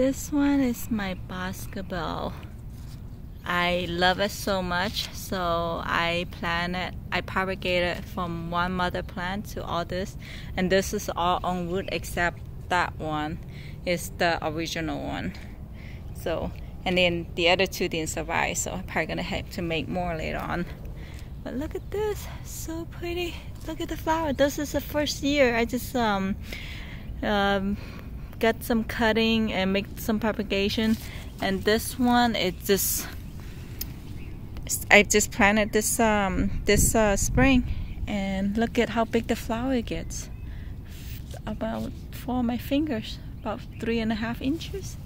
This one is my Boscobel. I love it so much, so I plant it. I propagate it from one mother plant to all this, and this is all on wood except that one is the original one. So, and then the other two didn't survive, so I'm probably gonna have to make more later on. But look at this, so pretty. Look at the flower. This is the first year. I just um, um got some cutting and make some propagation, and this one it just I just planted this um this uh, spring, and look at how big the flower gets. About four of my fingers, about three and a half inches.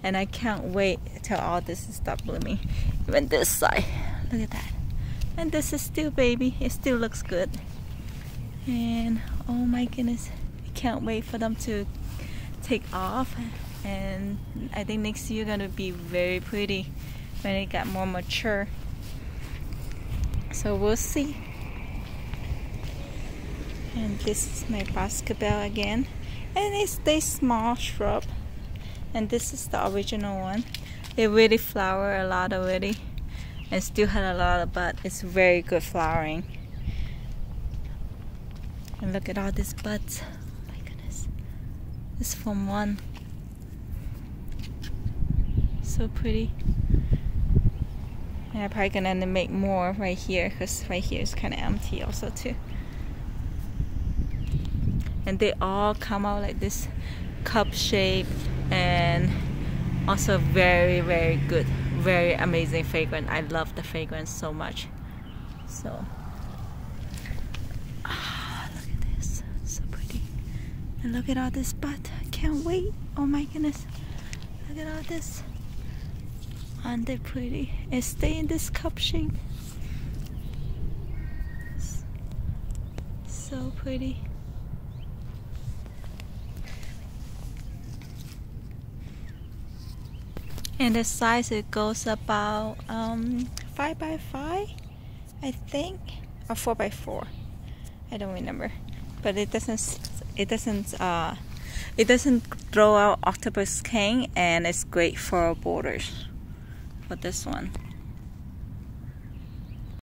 And I can't wait till all this is blooming even this side. Look at that. And this is still baby. It still looks good. And oh my goodness. I can't wait for them to take off and I think next year gonna be very pretty when it got more mature. So we'll see. And this is my Boscobel again. And it's a small shrub. And this is the original one. It really flower a lot already. And still had a lot of bud it's very good flowering. And look at all these buds this from one. So pretty. And I'm probably gonna make more right here because right here is kind of empty also too. And they all come out like this cup shape and also very very good. Very amazing fragrance. I love the fragrance so much. So ah, look at this. So pretty and look at all this bud I can't wait. Oh my goodness. Look at all this aren't they pretty and stay in this cup shape. So pretty. And the size it goes about um, 5 by 5 I think. Or 4 by 4 I don't remember. But it doesn't it doesn't uh, it doesn't throw out octopus king and it's great for borders for this one